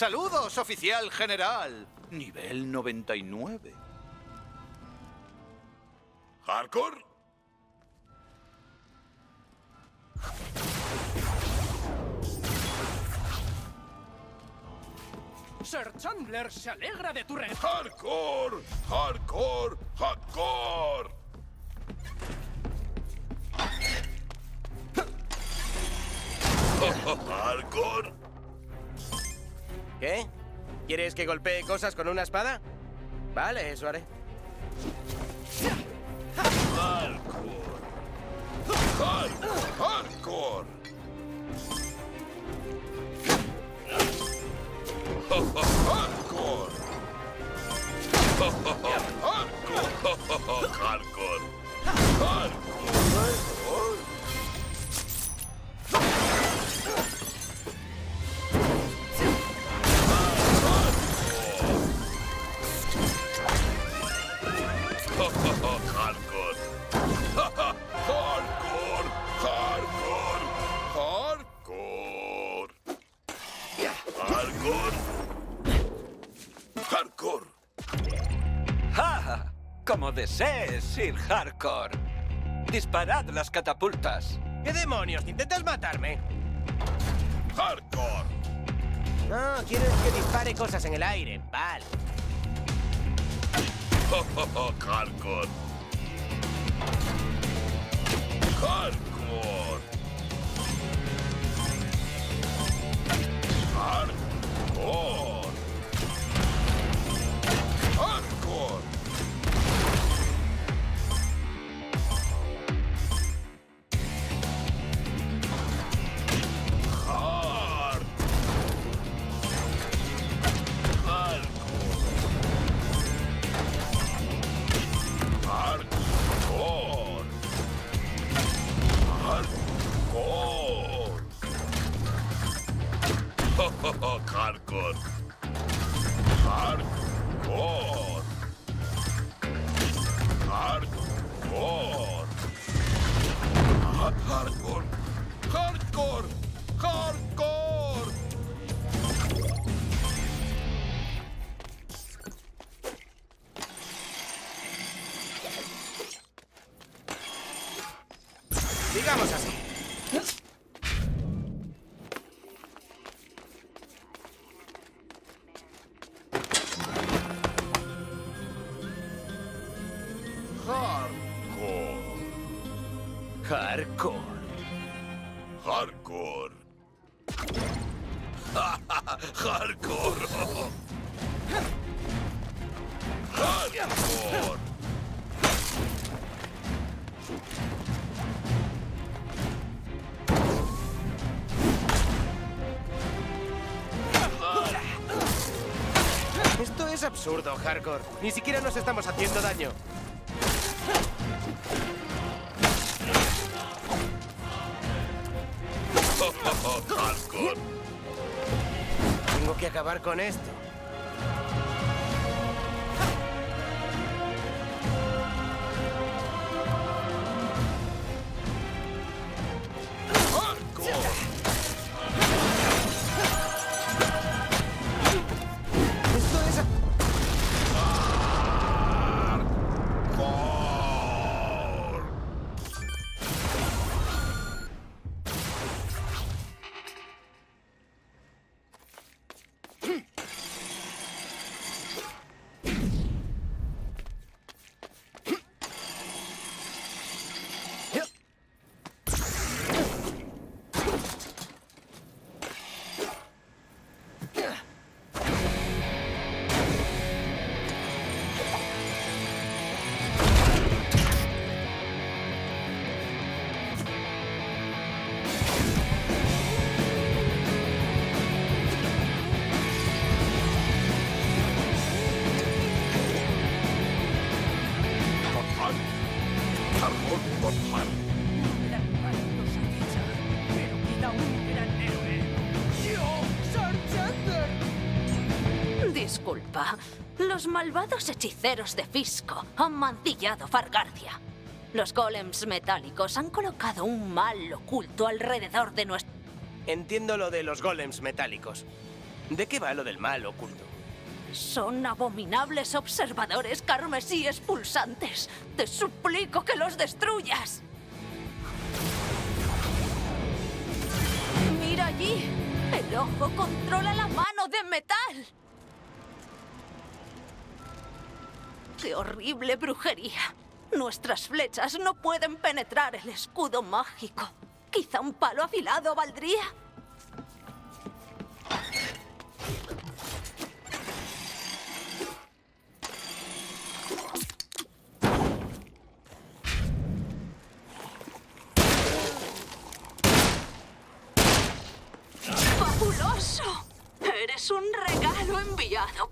Saludos, oficial general. Nivel 99. ¿Hardcore? Sir Chandler se alegra de tu re... ¡Hardcore! ¡Hardcore! ¡Hardcore! ¿Hardcore? ¿Qué? ¿Quieres que golpee cosas con una espada? Vale, eso haré. ¡Hardcore! ¡Hardcore! ¡Hardcore! ¡Hardcore! ¡Hardcore! Hardcore. Disparad las catapultas. ¿Qué demonios? ¿Intentas matarme? Hardcore. No, quieres que dispare cosas en el aire. Vale. Hardcore. Hardcore. Hardcore. Hardcore. Hardcore. Hardcore. Hardcore. Hardcore. Esto es absurdo, Hardcore. Ni siquiera nos estamos haciendo daño. Acabar con esto. Esto Disculpa, los malvados hechiceros de Fisco han mancillado Fargardia. Los golems metálicos han colocado un mal oculto alrededor de nuestro... Entiendo lo de los golems metálicos. ¿De qué va lo del mal oculto? Son abominables observadores carmesíes pulsantes. Te suplico que los destruyas. Mira allí. El ojo controla la mano de metal. ¡Qué horrible brujería! Nuestras flechas no pueden penetrar el escudo mágico. Quizá un palo afilado valdría. ¡Fabuloso! Eres un regalo enviado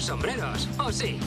sombreros? ¿O sí?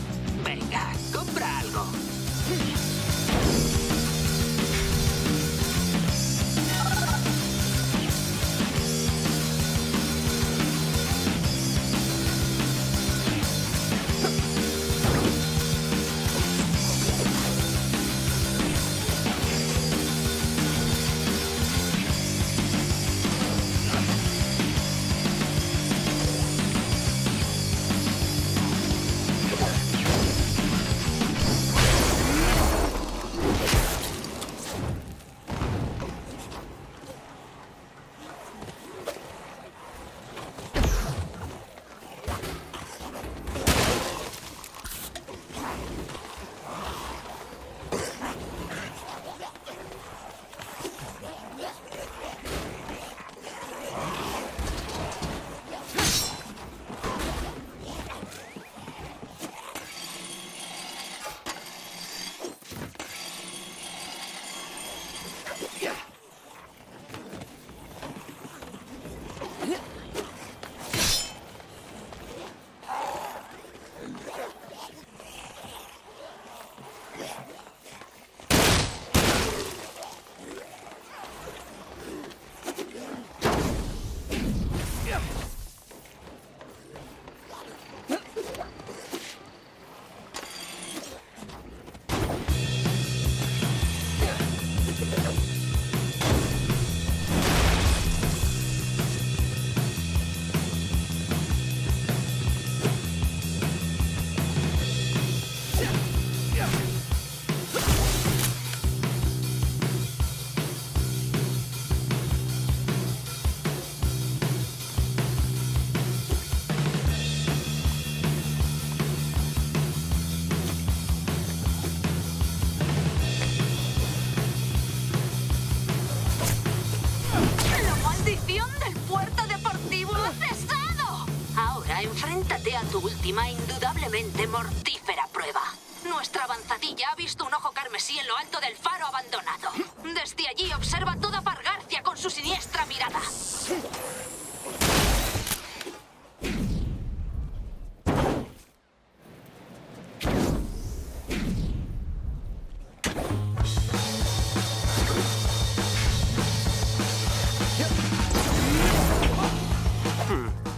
Indudablemente mortífera prueba. Nuestra avanzadilla ha visto un ojo carmesí en lo alto del faro abandonado. Desde allí observa toda Pargarcia con su siniestra mirada.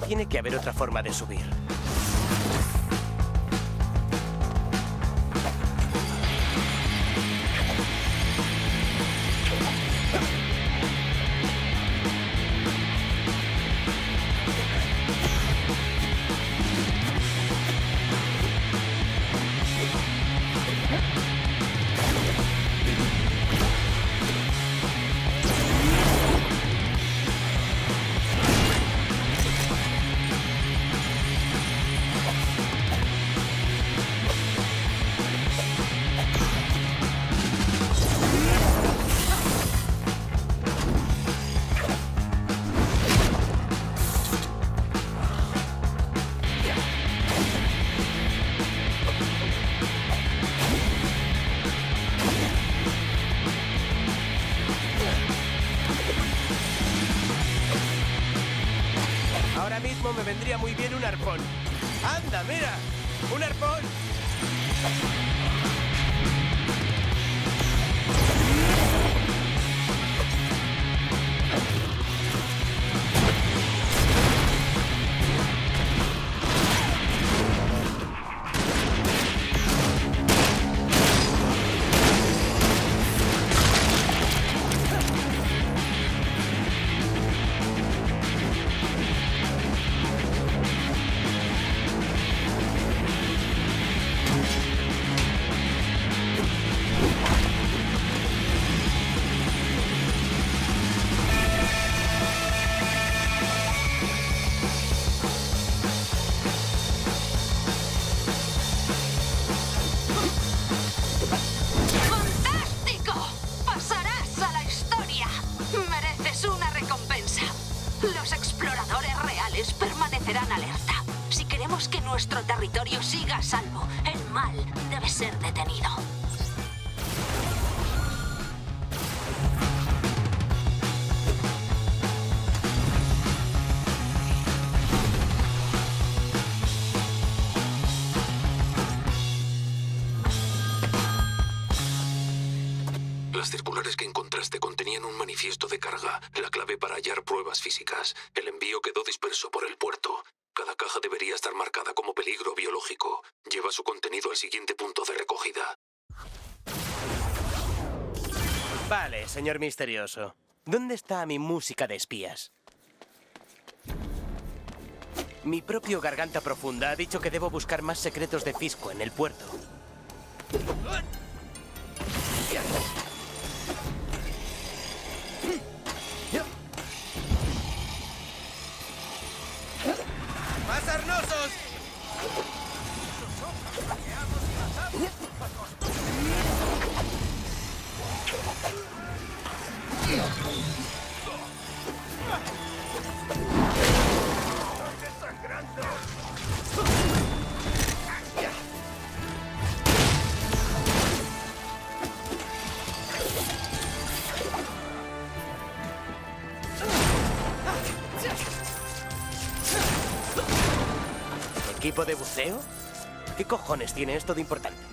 Tiene que haber otra forma de subir. Me vendría muy bien un arpón. ¡Anda, mira! ¡Un arpón! Encontraste contenían un manifiesto de carga, la clave para hallar pruebas físicas. El envío quedó disperso por el puerto. Cada caja debería estar marcada como peligro biológico. Lleva su contenido al siguiente punto de recogida. Vale, señor misterioso. ¿Dónde está mi música de espías? Mi propio garganta profunda ha dicho que debo buscar más secretos de Fisco en el puerto. ¿Equipo de buceo? ¿Qué cojones tiene esto de importante?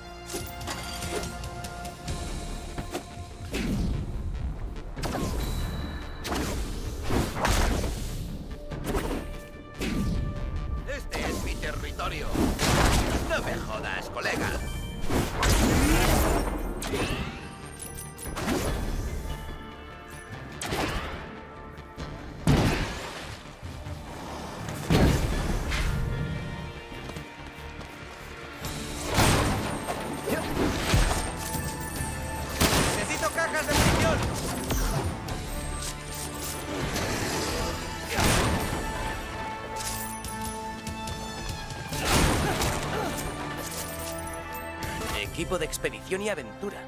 Equipo de expedición y aventura.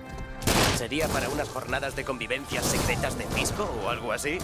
¿Sería para unas jornadas de convivencias secretas de Fisco o algo así?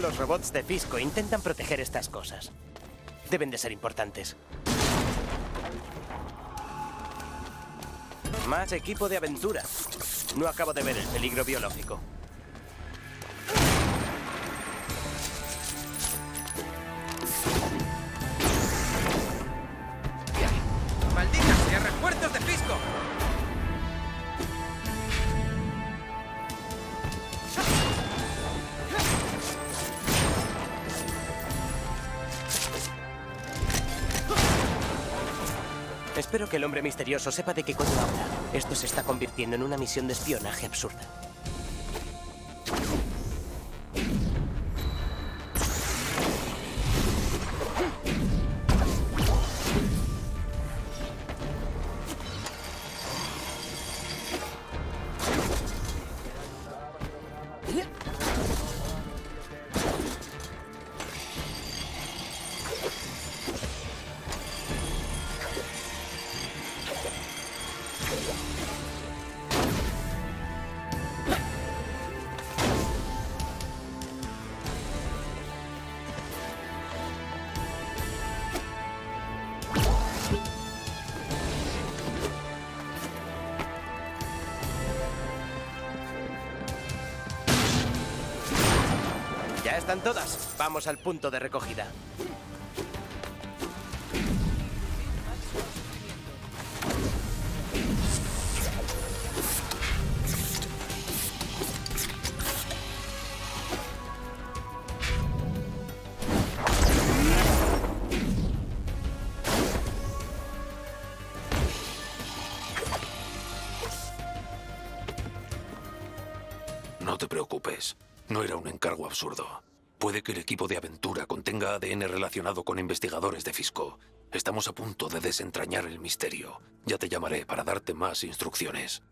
Los robots de Fisco intentan proteger estas cosas. Deben de ser importantes. Más equipo de aventura. No acabo de ver el peligro biológico. Que el hombre misterioso sepa de qué coño habla. Esto se está convirtiendo en una misión de espionaje absurda. Están todas. Vamos al punto de recogida. No te preocupes. No era un encargo absurdo. Puede que el equipo de aventura contenga ADN relacionado con investigadores de Fisco. Estamos a punto de desentrañar el misterio. Ya te llamaré para darte más instrucciones.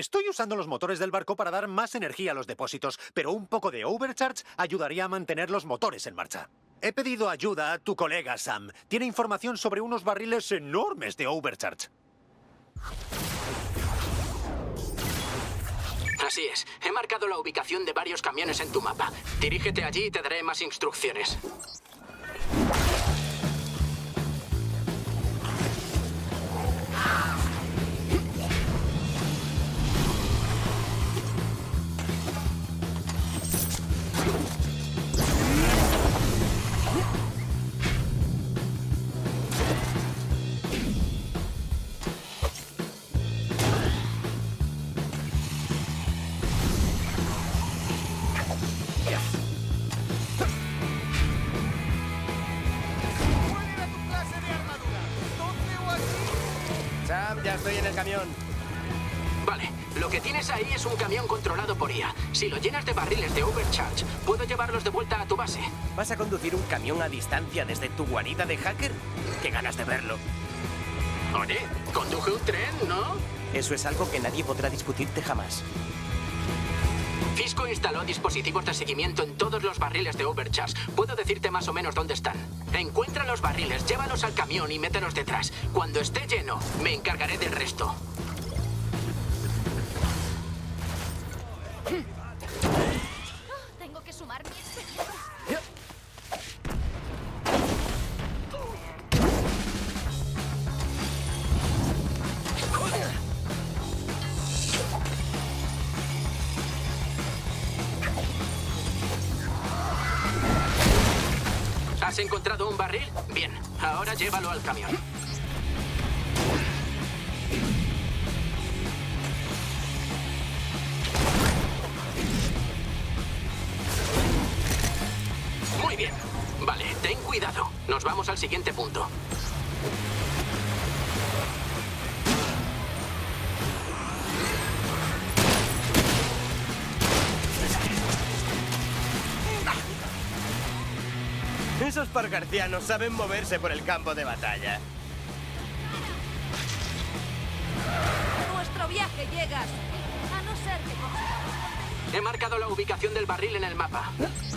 Estoy usando los motores del barco para dar más energía a los depósitos, pero un poco de overcharge ayudaría a mantener los motores en marcha. He pedido ayuda a tu colega Sam. Tiene información sobre unos barriles enormes de overcharge. Así es. He marcado la ubicación de varios camiones en tu mapa. Dirígete allí y te daré más instrucciones. Si lo llenas de barriles de overcharge, puedo llevarlos de vuelta a tu base. ¿Vas a conducir un camión a distancia desde tu guarida de hacker? ¡Qué ganas de verlo! Oye, conduje un tren, ¿no? Eso es algo que nadie podrá discutirte jamás. Fisco instaló dispositivos de seguimiento en todos los barriles de overcharge. Puedo decirte más o menos dónde están. Encuentra los barriles, llévalos al camión y mételos detrás. Cuando esté lleno, me encargaré del resto. Llévalo al camión. Muy bien. Vale, ten cuidado. siguiente punto. Esos pargarcianos saben moverse por el campo de batalla. Nuestro viaje llega a no ser que He marcado la ubicación del barril en el mapa. Debes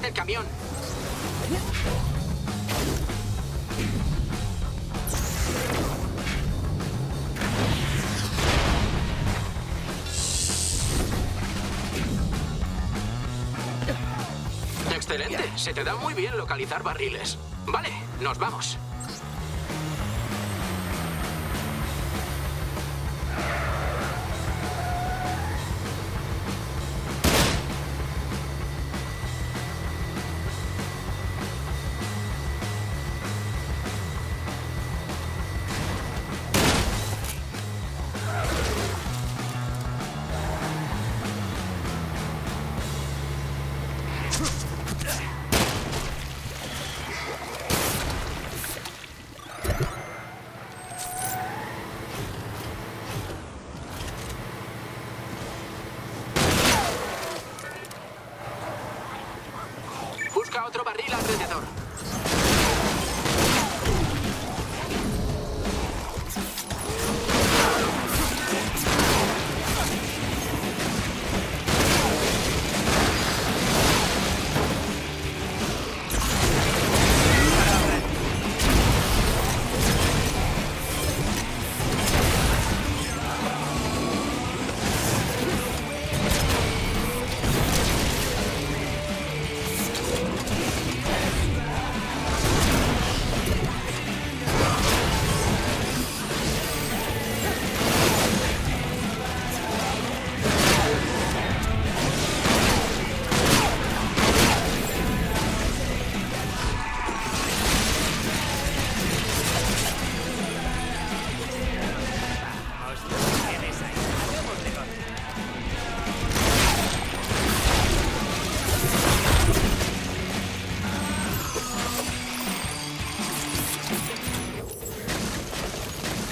atrás del camión. Excelente. Se te da muy bien localizar barriles. Vale, nos vamos.